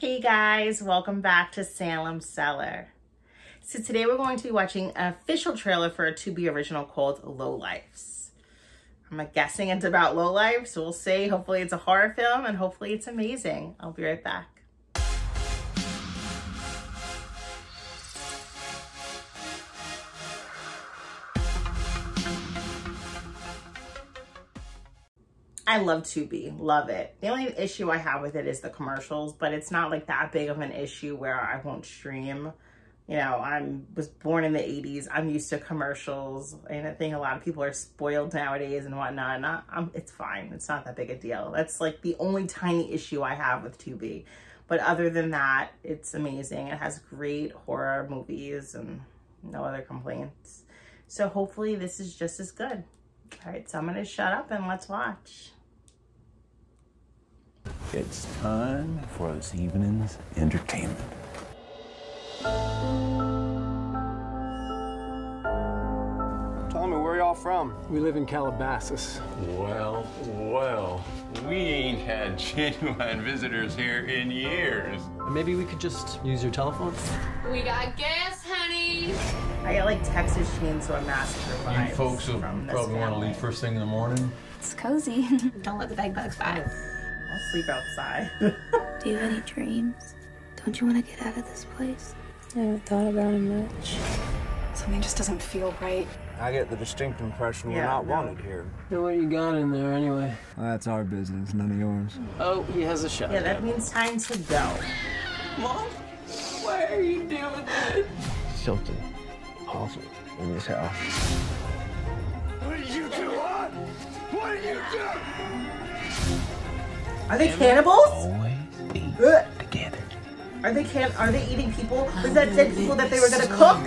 Hey guys, welcome back to Salem Cellar. So today we're going to be watching an official trailer for a Tubi original called Lowlifes. I'm guessing it's about low life, so we'll see. Hopefully it's a horror film and hopefully it's amazing. I'll be right back. I love Tubi, love it. The only issue I have with it is the commercials, but it's not like that big of an issue where I won't stream. You know, I was born in the 80s. I'm used to commercials, and I think a lot of people are spoiled nowadays and whatnot. Not, I'm, it's fine. It's not that big a deal. That's like the only tiny issue I have with Tubi. But other than that, it's amazing. It has great horror movies and no other complaints. So hopefully this is just as good. All right, so I'm going to shut up and let's watch. It's time for this evening's entertainment. Tell me, where y'all from? We live in Calabasas. Well, well, we ain't had genuine visitors here in years. Maybe we could just use your telephone? We got gas, honey. I get like Texas Chainsaw Massacre vibes You folks will from this probably want to leave first thing in the morning. It's cozy. Don't let the bed bugs bite. I'll sleep outside. Do you have any dreams? Don't you want to get out of this place? I haven't thought about it much. Something just doesn't feel right. I get the distinct impression we're Yeah, not no. wanted here. Hey, what you got in there anyway? That's our business, none of yours. Oh, he has a shot. yeah, that means time to go. Mom, why are you doing this? Something awful in this house. What did you do, huh? What did you do? Are they cannibals? Always eat Ugh. together. Are they can? Are they eating people? Was that dead people that they were gonna cook?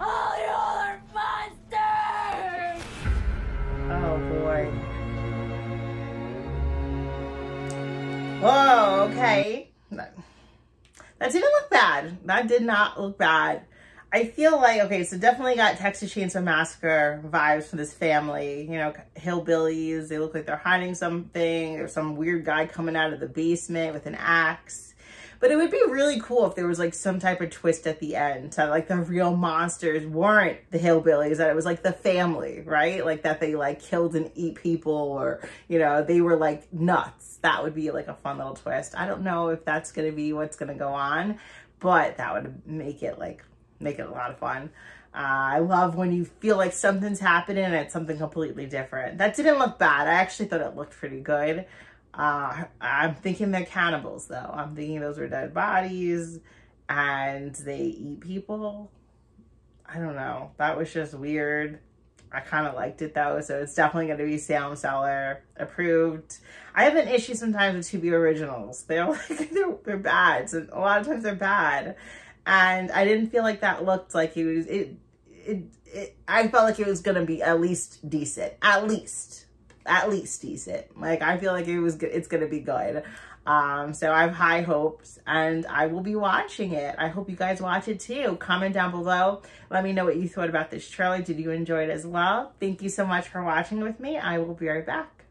Oh, you all are monsters! Oh boy. Oh, okay. That that didn't look bad. That did not look bad. I feel like, okay, so definitely got Texas Chainsaw Massacre vibes from this family. You know, hillbillies. They look like they're hiding something. There's some weird guy coming out of the basement with an axe. But it would be really cool if there was like some type of twist at the end like the real monsters weren't the hillbillies, that it was like the family, right? Like that they like killed and eat people or, you know, they were like nuts. That would be like a fun little twist. I don't know if that's going to be what's going to go on, but that would make it like, make it a lot of fun. Uh, I love when you feel like something's happening and it's something completely different. That didn't look bad. I actually thought it looked pretty good. Uh, I'm thinking they're cannibals though. I'm thinking those are dead bodies and they eat people. I don't know. That was just weird. I kind of liked it though, so it's definitely going to be Salem Cellar approved. I have an issue sometimes with Tubi originals. They're like they're they're bad. So a lot of times they're bad, and I didn't feel like that looked like it was it. It, it I felt like it was gonna be at least decent, at least at least decent. Like I feel like it was. It's gonna be good. Um, so I have high hopes and I will be watching it. I hope you guys watch it too. Comment down below. Let me know what you thought about this trailer. Did you enjoy it as well? Thank you so much for watching with me. I will be right back.